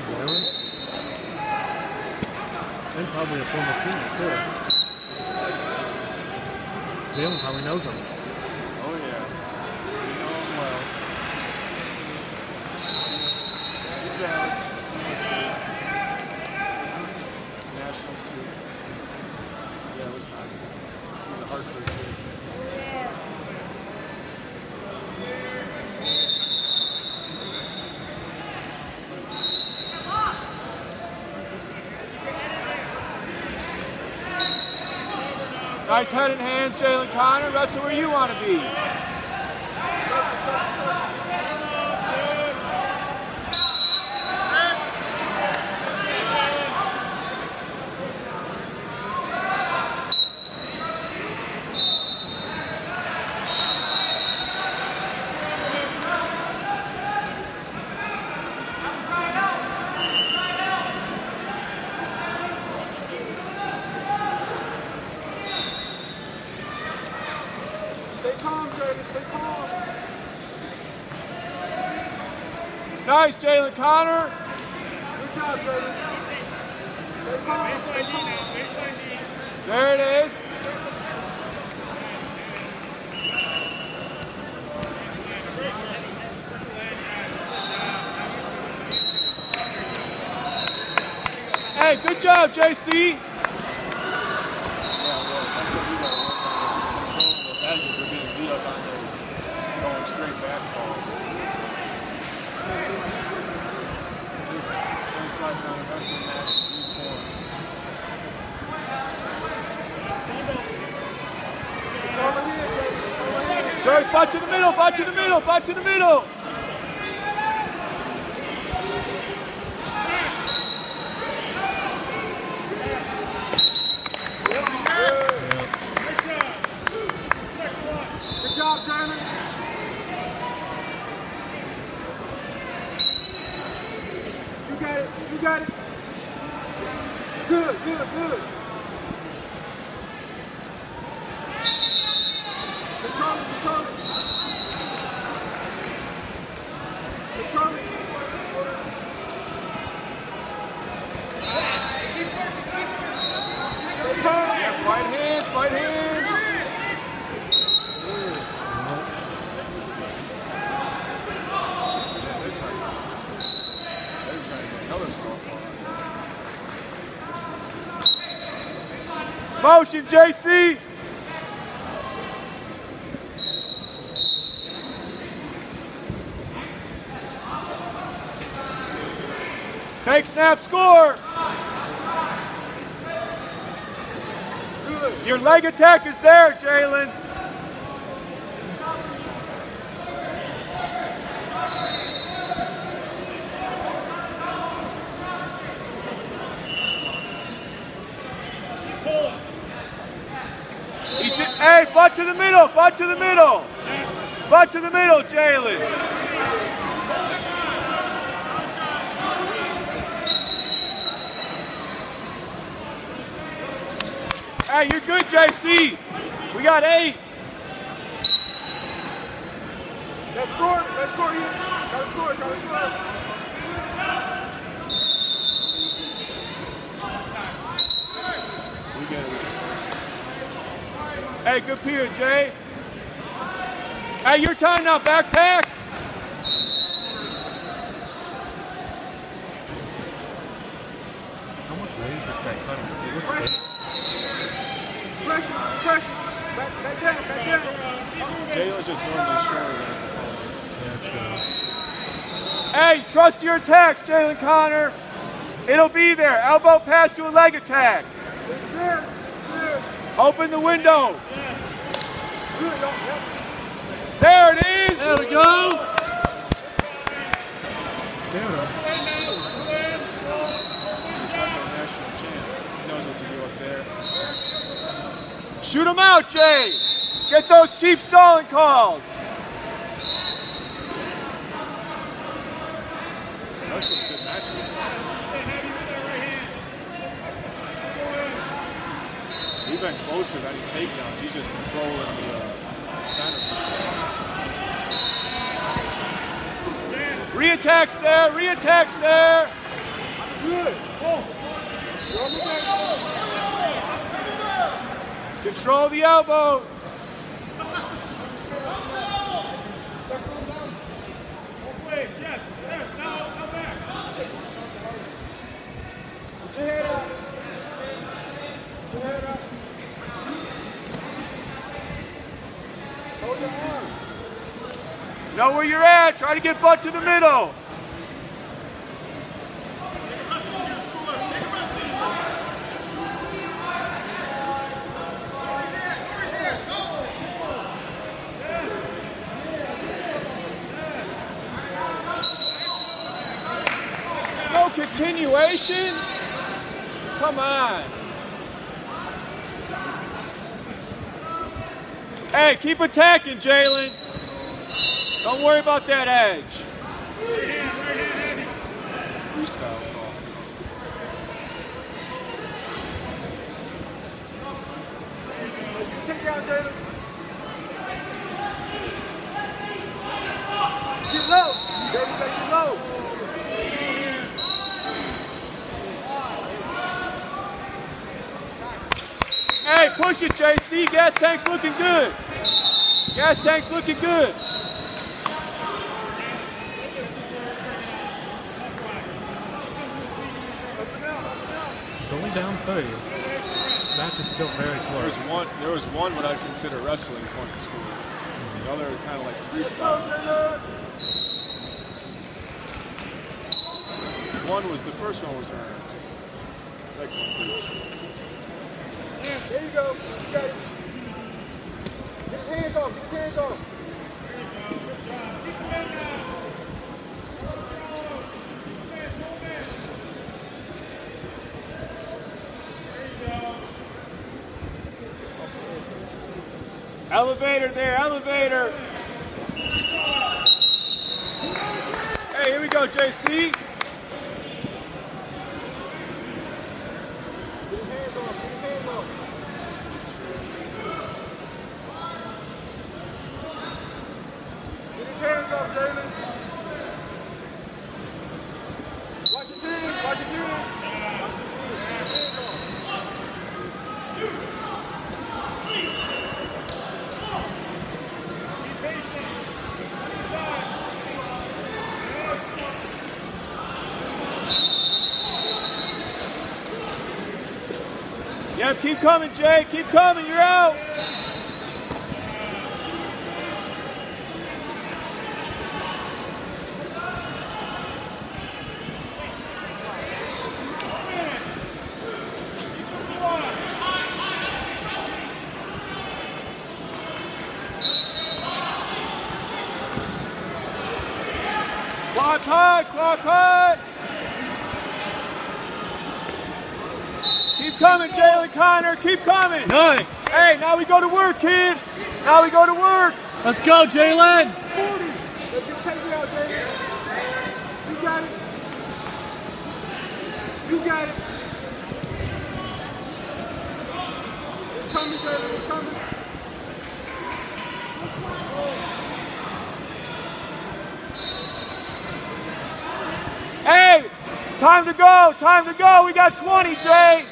Boylan. And probably a former teammate, too. Jalin probably knows him. Oh yeah. We know him well. He's valid. He's good. Nationals too. Yeah, Wisconsin. He's a Hartford kid. Nice head and hands, Jalin Connor. Wrestle where you want to be. Nice, Jalin Connor. Good job, Jalin. There it is. Hey, good job, JC. Yeah, it was. That's what we got to work on is controlling those edges. We're getting beat up on those going straight back calls. This 25 pound wrestling match is he's born. Sorry, butt to the middle, butt to the middle, butt to the middle. Good job, Jalin. You got it. You got it. Good, good, good. Control it, control it. Control it. Stay calm. Yeah, right hands, right hands. They're trying to get another stuff on. Motion, JC. Fake snap, score. Your leg attack is there, Jalin. He's just, hey, butt to the middle, butt to the middle. Butt to the middle, Jalin. Hey, you're good, JC. We got eight. Let's score. Let's score. Gotta score. Gotta score. We get it. Hey, good period, Jay. Hey, your time now, backpack. How much weight is this guy cutting? Pressure, pressure. Back, back down, back down. Jalin just normally shorter than his opponents. Yeah, true. Hey, trust your attacks, Jalin Connor. It'll be there. Elbow pass to a leg attack. Good, good, Open the window. good. There it is. There we go. Shoot him out, Jay. Get those cheap stalling calls. That's some good matchup. We've been closer than any takedowns. He's just controlling the uh, center. Reattacks there, reattacks there. good. You're on the back. Control the elbow. Know where you're at. Try to get butt to the middle. Continuation. Come on. Hey, keep attacking, Jalin. Don't worry about that edge. Freestyle calls. Take down, Jalin. Get low. Jalin, get low. Hey, push it, JC. Gas tank's looking good. Gas tank's looking good. It's only down 30. Match is still very close. There close. was one. There was one what I'd consider wrestling point in school. The other kind of like freestyle. One was the first one was earned. Second one preach. There you go. You got it. Get his hands off. Get his hands off. Elevator there, elevator. Hey, here we go, JC. Get his hands off. Get his hands off. Get his hands off, Jalin. Watch his hands. Watch his hands. Get his hands off. Yep, keep coming, Jay. Keep coming. You're out. Quad pod, quad pod. Keep coming, Jalin Connor. Keep coming. Nice. Hey, now we go to work, kid. Now we go to work. Let's go, Jalin. 40. Let's get take it out, Jalin. You got it. You got it. It's coming, Jalin. It's coming. Hey, time to go. Time to go. We got 20, Jay.